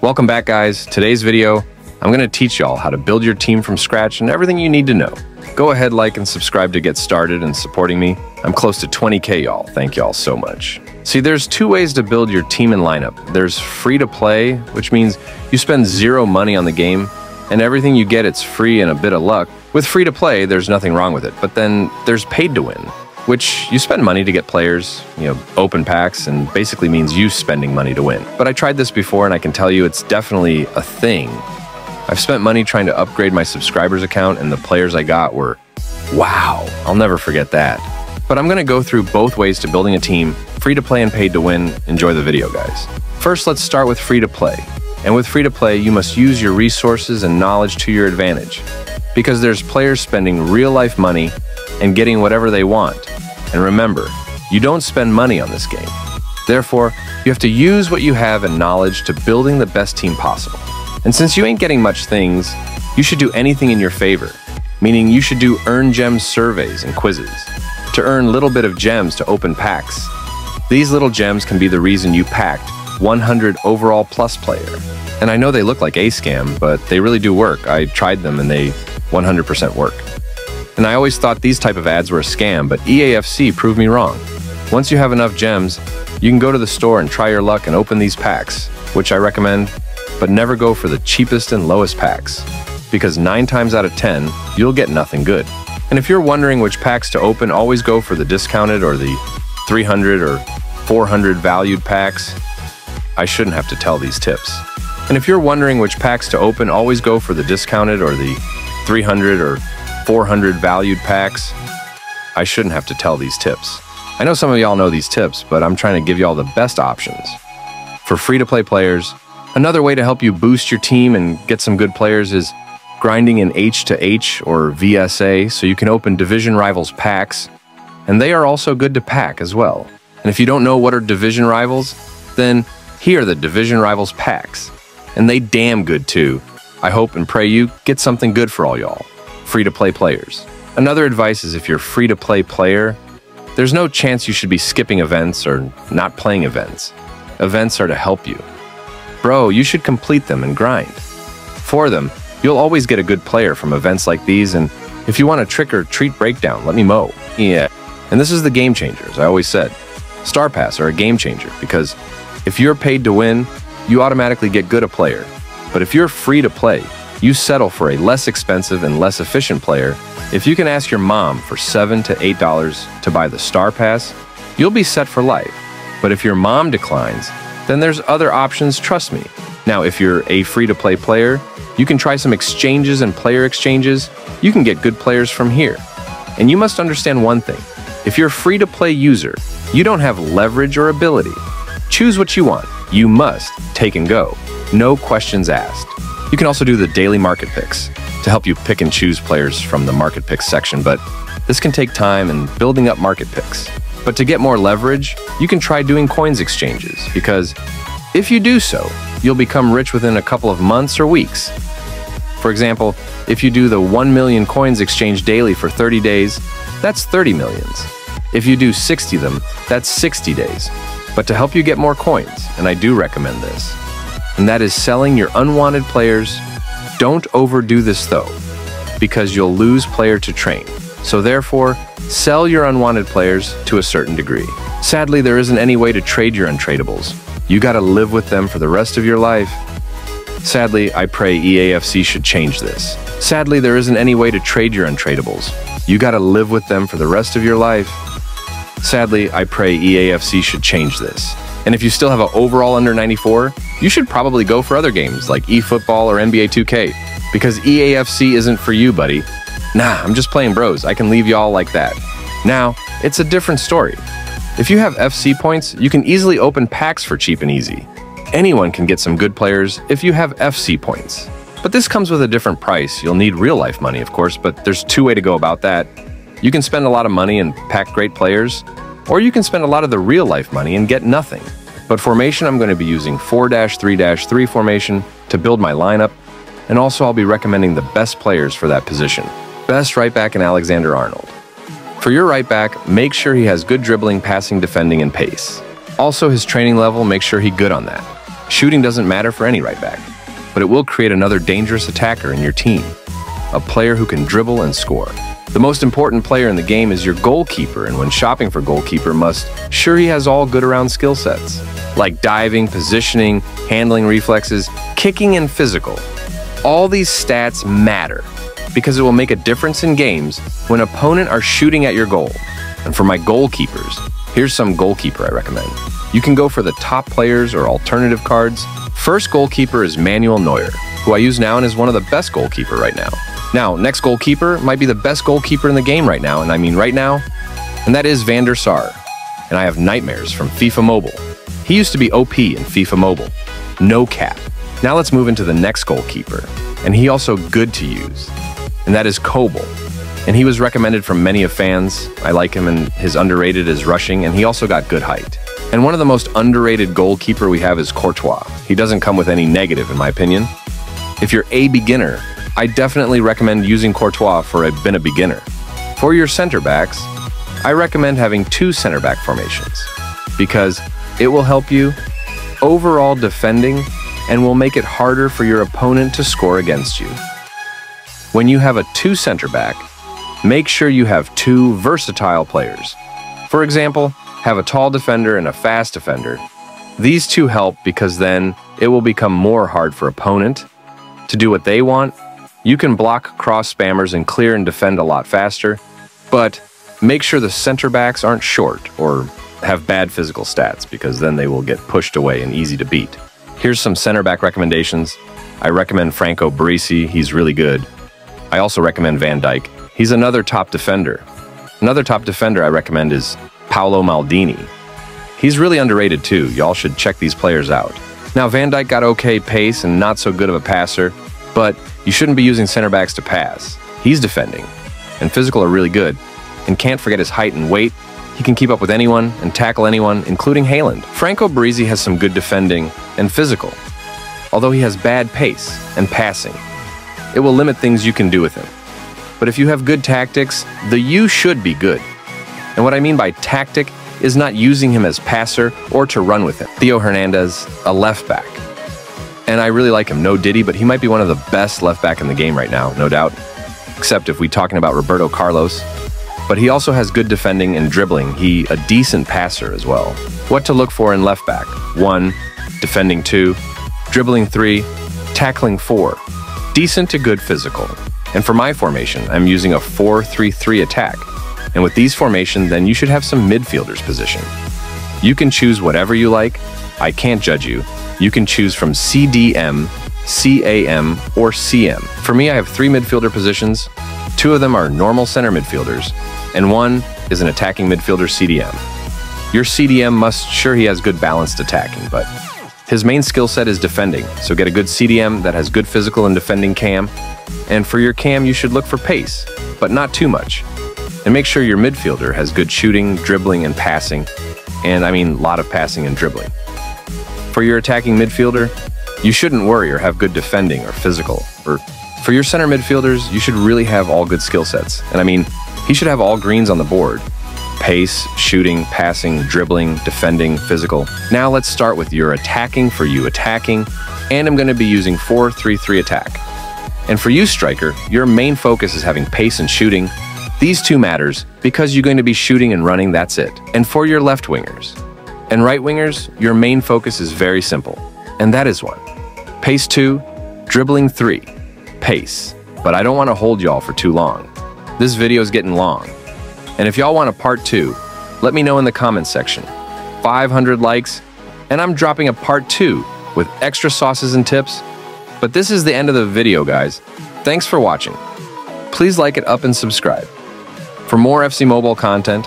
Welcome back, guys. Today's video, I'm going to teach y'all how to build your team from scratch and everything you need to know. Go ahead, like, and subscribe to get started and supporting me. I'm close to 20k, y'all. Thank y'all so much. See, there's two ways to build your team and lineup. There's free to play, which means you spend zero money on the game, and everything you get, it's free and a bit of luck. With free to play, there's nothing wrong with it. But then there's paid to win, which you spend money to get players, you know, open packs, and basically means you spending money to win. But I tried this before, and I can tell you it's definitely a thing. I've spent money trying to upgrade my subscribers account, and the players I got were wow. I'll never forget that. But I'm going to go through both ways to building a team, free to play and paid to win. Enjoy the video, guys. First, let's start with free to play. And with free to play, you must use your resources and knowledge to your advantage. Because there's players spending real life money and getting whatever they want. And remember, you don't spend money on this game. Therefore, you have to use what you have and knowledge to building the best team possible. And since you ain't getting much things, you should do anything in your favor, meaning you should do earn gems surveys and quizzes to earn little bit of gems to open packs. These little gems can be the reason you packed 100 overall plus player. And I know they look like a scam, but they really do work. I tried them and they 100% work. And I always thought these type of ads were a scam, but EAFC proved me wrong. Once you have enough gems, you can go to the store and try your luck and open these packs, which I recommend, but never go for the cheapest and lowest packs, because 9 times out of 10, you'll get nothing good. And if you're wondering which packs to open, always go for the discounted or the 300 or 400 valued packs. I shouldn't have to tell these tips. And if you're wondering which packs to open, always go for the discounted or the 300 or 400 valued packs. I shouldn't have to tell these tips. I know some of y'all know these tips, but I'm trying to give y'all the best options. For free to play players, another way to help you boost your team and get some good players is grinding in H to H or VSA so you can open Division Rivals packs, and they are also good to pack as well. And if you don't know what are Division Rivals, then here are the Division Rivals packs. And they damn good too. I hope and pray you get something good for all y'all. Free to play players. Another advice is if you're free to play player, there's no chance you should be skipping events or not playing events. Events are to help you. Bro, you should complete them and grind. For them, you'll always get a good player from events like these, and if you want a trick or treat breakdown, let me mow. Yeah. And this is the game changers, I always said. Star Pass are a game changer because if you're paid to win, you automatically get good a player. But if you're free to play, you settle for a less expensive and less efficient player. If you can ask your mom for 7 to $8 to buy the Star Pass, you'll be set for life. But if your mom declines, then there's other options, trust me. Now, if you're a free to play player, you can try some exchanges and player exchanges. You can get good players from here. And you must understand one thing if you're a free to play user, you don't have leverage or ability. Choose what you want. You must take and go. No questions asked. You can also do the daily market picks to help you pick and choose players from the market picks section, but this can take time and building up market picks. But to get more leverage, you can try doing coins exchanges because if you do so, you'll become rich within a couple of months or weeks. For example, if you do the 1 million coins exchange daily for 30 days, that's 30 millions. If you do 60 of them, that's 60 days. But to help you get more coins, and I do recommend this, and that is selling your unwanted players. Don't overdo this though, because you'll lose player to train. So therefore, sell your unwanted players to a certain degree. Sadly, there isn't any way to trade your untradables. You gotta live with them for the rest of your life. Sadly, I pray EAFC should change this. Sadly, there isn't any way to trade your untradables. You gotta live with them for the rest of your life. Sadly, I pray EAFC should change this. And if you still have an overall under 94, you should probably go for other games like eFootball or NBA 2K, because EAFC isn't for you, buddy. Nah, I'm just playing bros. I can leave y'all like that. Now, it's a different story. If you have FC points, you can easily open packs for cheap and easy. Anyone can get some good players if you have FC points. But this comes with a different price. You'll need real life money, of course, but there's two way to go about that. You can spend a lot of money and pack great players, or you can spend a lot of the real life money and get nothing. But formation, I'm going to be using 4-3-3 formation to build my lineup, and also I'll be recommending the best players for that position. Best right back in Alexander Arnold. For your right back, make sure he has good dribbling, passing, defending, and pace. Also, his training level, make sure he good on that. Shooting doesn't matter for any right back, but it will create another dangerous attacker in your team, a player who can dribble and score. The most important player in the game is your goalkeeper, and when shopping for goalkeeper must sure he has all good around skill sets, like diving, positioning, handling reflexes, kicking, and physical. All these stats matter because it will make a difference in games when opponent are shooting at your goal. And for my goalkeepers, here's some goalkeeper I recommend. You can go for the top players or alternative cards. First goalkeeper is Manuel Neuer, who I use now and is one of the best goalkeeper right now. Now, next goalkeeper might be the best goalkeeper in the game right now, and I mean right now, and that is Van der Sar. And I have nightmares from FIFA Mobile. He used to be OP in FIFA Mobile. No cap. Now let's move into the next goalkeeper, and he also good to use, and that is Kobel. And he was recommended from many of fans. I like him and his underrated is rushing, and he also got good height. And one of the most underrated goalkeeper we have is Courtois. He doesn't come with any negative, in my opinion. If you're a beginner, I definitely recommend using Courtois for a been a beginner. For your center backs, I recommend having two center back formations because it will help you overall defending and will make it harder for your opponent to score against you. When you have a two center back, make sure you have two versatile players. For example, have a tall defender and a fast defender. These two help because then it will become more hard for opponent to do what they want you can block cross spammers and clear and defend a lot faster, but make sure the center backs aren't short or have bad physical stats because then they will get pushed away and easy to beat. Here's some center back recommendations. I recommend Franco Baresi, he's really good. I also recommend Van Dijk. He's another top defender. Another top defender I recommend is Paolo Maldini. He's really underrated too. Y'all should check these players out. Now Van Dijk got okay pace and not so good of a passer, but you shouldn't be using center backs to pass. He's defending, and physical are really good. And can't forget his height and weight. He can keep up with anyone and tackle anyone, including Haaland. Franco Baresi has some good defending and physical, although he has bad pace and passing. It will limit things you can do with him. But if you have good tactics, the you should be good. And what I mean by tactic is not using him as passer or to run with him. Theo Hernandez, a left back, and I really like him. No Diddy, but he might be one of the best left back in the game right now, no doubt. Except if we're talking about Roberto Carlos. But he also has good defending and dribbling. He a decent passer as well. What to look for in left back? One, defending two, dribbling three, tackling four. Decent to good physical. And for my formation, I'm using a 4-3-3 attack. And with these formation, then you should have some midfielders position. You can choose whatever you like. I can't judge you, you can choose from CDM, CAM, or CM. For me, I have three midfielder positions. Two of them are normal center midfielders, and one is an attacking midfielder CDM. Your CDM must sure he has good balanced attacking, but his main skill set is defending, so get a good CDM that has good physical and defending cam. And for your cam, you should look for pace, but not too much. And make sure your midfielder has good shooting, dribbling, and passing. And I mean, a lot of passing and dribbling. For your attacking midfielder, you shouldn't worry or have good defending or physical. Or for your center midfielders, you should really have all good skill sets. And I mean, he should have all greens on the board. Pace, shooting, passing, dribbling, defending, physical. Now let's start with your attacking for you attacking, and I'm going to be using 4-3-3 attack. And for you striker, your main focus is having pace and shooting. These two matters because you're going to be shooting and running, that's it. And for your left wingers, and right wingers, your main focus is very simple, and that is one. Pace two, dribbling three, pace. But I don't want to hold y'all for too long. This video is getting long. And if y'all want a part two, let me know in the comments section. 500 likes, and I'm dropping a part two with extra sauces and tips. But this is the end of the video, guys. Thanks for watching. Please like it up and subscribe. For more FC Mobile content,